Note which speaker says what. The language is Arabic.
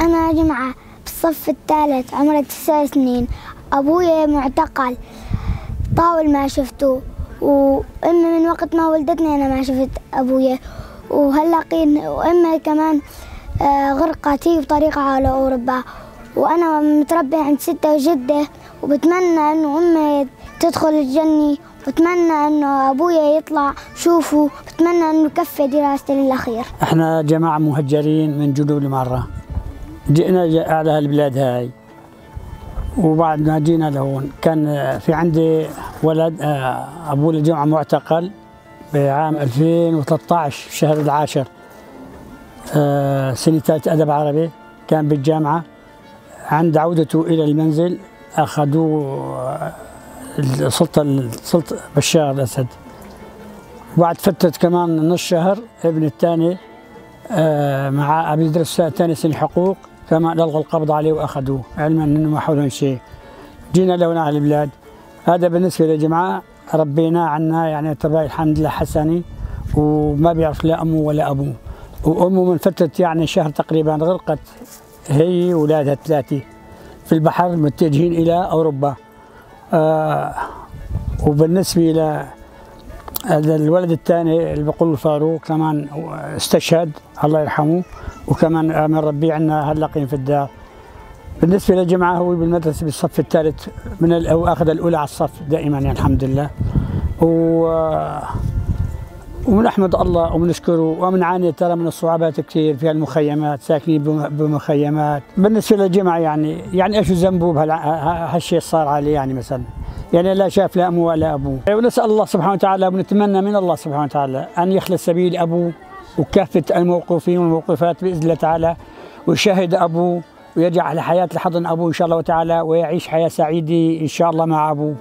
Speaker 1: أنا جمعة بالصف الثالث عمري تسع سنين. أبويا معتقل طاول ما شفته. وأمي من وقت ما ولدتني أنا ما شفت أبويا. وهلأ قين وأمي كمان آه، غرقت هي بطريقة على أوروبا. وأنا متربية عند ستة وجدة وبتمنى إنه أمي تدخل الجنة. بتمنى إنه أبويا يطلع شوفه. بتمنى إنه يكفي دراستي للأخير.
Speaker 2: إحنا جماعة مهجرين من جنوب المرة جئنا على هالبلاد هاي. وبعد ما جينا لهون كان في عندي ولد آه، ابوه الجامعة معتقل بعام 2013 شهر العاشر آه، سنة ثالث أدب عربي كان بالجامعة. عند عودته إلى المنزل أخذوه آه، السلطة السلطة بشار الأسد. بعد فترة كمان نص شهر ابن الثاني مع أبي يدرس ثاني سنة حقوق كمان ألغوا القبض عليه وأخذوه علما أنه ما حولهم شيء. جينا لهنا على البلاد. هذا بالنسبة للجماعة ربيناه عنا يعني تربية الحمد لله حسني وما بيعرف لا أمه ولا أبوه. وأمه من فترة يعني شهر تقريبا غرقت هي وأولادها الثلاثة في البحر متجهين إلى أوروبا. آه وبالنسبة إلى هذا الولد الثاني اللي بقول فاروق كمان استشهد الله يرحمه وكمان من ربي عندنا هلقين في الدار. بالنسبة للجماعة هو بالمدرسة بالصف الثالث من هو أخذ الأولى على الصف دائما يعني الحمد لله. و ونحمد الله وبنشكره وبنعاني ترى من الصعوبات كثير في المخيمات ساكنين بم- بمخيمات. بالنسبة للجماعة يعني يعني إيش ذنبه بهالع- ه- هالشيء صار عليه يعني مثلا؟ يعني لا شاف لا أمه ولا أبوه. ونسأل الله سبحانه وتعالى ونتمنى من الله سبحانه وتعالى أن يخلص سبيل أبوه وكافه الموقوفين والموقوفات بإذن الله تعالى ويشاهد أبوه ويرجع لحياه لحضن أبوه إن شاء الله تعالى ويعيش حياة سعيدة إن شاء الله مع أبوه.